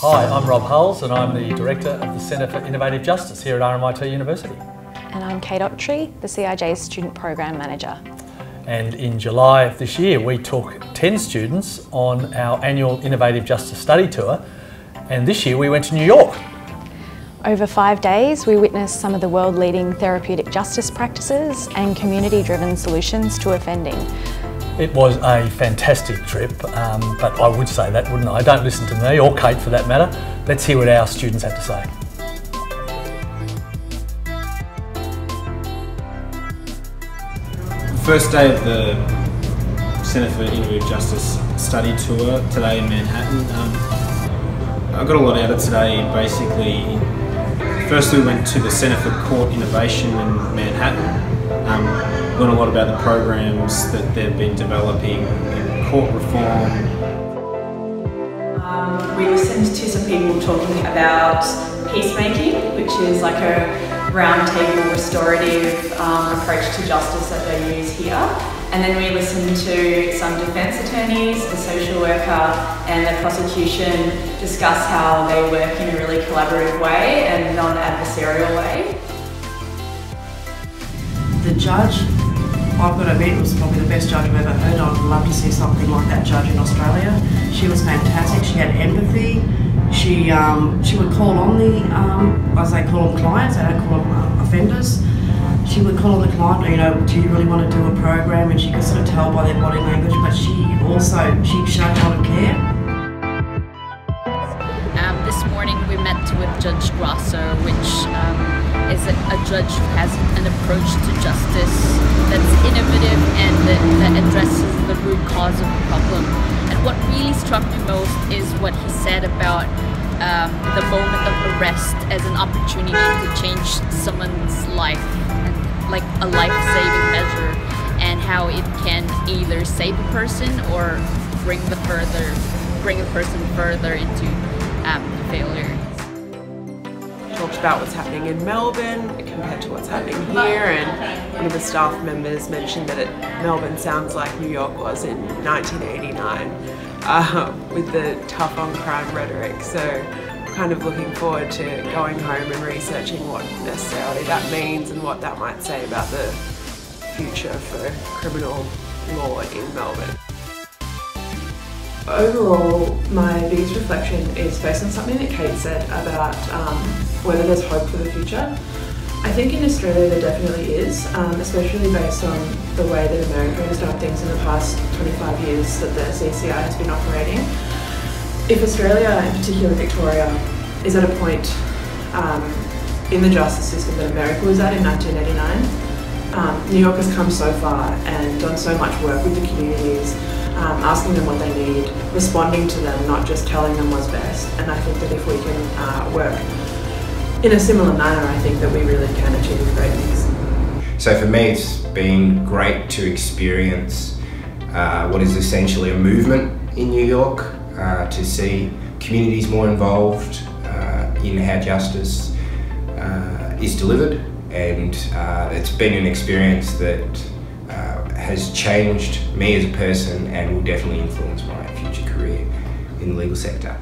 Hi, I'm Rob Hulls and I'm the Director of the Centre for Innovative Justice here at RMIT University. And I'm Kate Ottrey, the CIJ's Student Program Manager. And in July of this year, we took 10 students on our annual Innovative Justice Study Tour. And this year we went to New York. Over five days, we witnessed some of the world leading therapeutic justice practices and community driven solutions to offending. It was a fantastic trip, um, but I would say that, wouldn't I? Don't listen to me, or Kate for that matter. Let's hear what our students had to say. First day of the Centre for Innovative Justice study tour today in Manhattan. Um, I got a lot out of today. Basically, first we went to the Centre for Court Innovation in Manhattan. Um, learn a lot about the programs that they've been developing in court reform. Um, we listened to some people talking about peacemaking, which is like a roundtable restorative um, approach to justice that they use here. And then we listened to some defence attorneys, the social worker and the prosecution discuss how they work in a really collaborative way and non-adversarial way. The judge I've got to admit, it was probably the best judge I've ever heard. I'd love to see something like that judge in Australia. She was fantastic. She had empathy. She um, she would call on the, um, as they call them clients, they don't call them uh, offenders. She would call on the client, you know, do you really want to do a program? And she could sort of tell by their body language, but she also, she showed a lot of care. Um, this morning we met with Judge um, is a, a, judge has an approach to justice that's innovative and that, that, addresses the root cause of the problem. And what really struck me most is what he said about um, the moment of arrest as an opportunity to change someone's life, like a life-saving measure, and how it can either save a person or bring the further, bring a person further into um, failure talked about what's happening in Melbourne compared to what's happening here and one of the staff members mentioned that it, Melbourne sounds like New York was in 1989 uh, with the tough on crime rhetoric so kind of looking forward to going home and researching what necessarily that means and what that might say about the future for criminal law in Melbourne. Overall, my biggest reflection is based on something that Kate said about um, whether there's hope for the future. I think in Australia there definitely is, um, especially based on the way that America has done things in the past 25 years that the CCI has been operating. If Australia, in particular Victoria, is at a point um, in the justice system that America was at in 1989, um, New York has come so far and done so much work with the communities um, asking them what they need, responding to them, not just telling them what's best. And I think that if we can uh, work in a similar manner, I think that we really can achieve great things. So for me, it's been great to experience uh, what is essentially a movement in New York, uh, to see communities more involved uh, in how justice uh, is delivered. And uh, it's been an experience that has changed me as a person and will definitely influence my future career in the legal sector.